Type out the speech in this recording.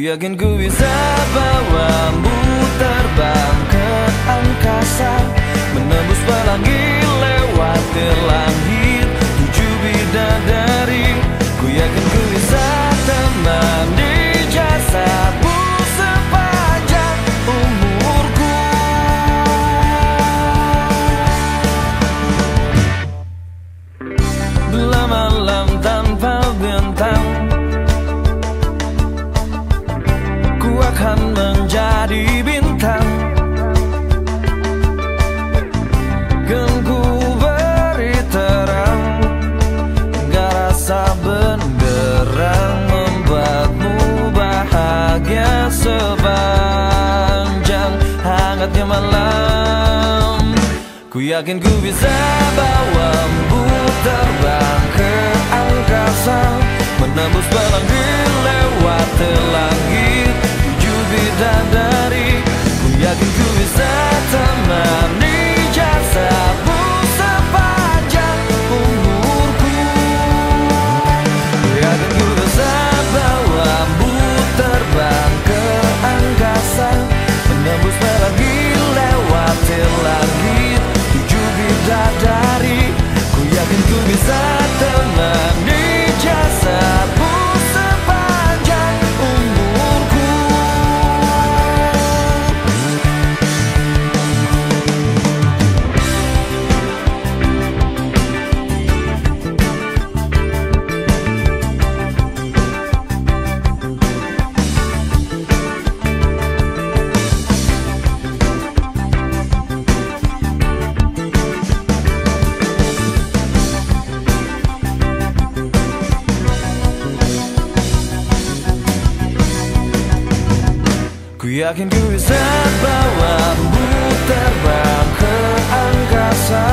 yakin ku bisa bawamu terbang ke angkasa Menembus pelangi yakin ku bisa bawamu terbang ke angkasa Menembus pelangi lewat langit Ku yakin ku bisa bawamu terbang ke angkasa.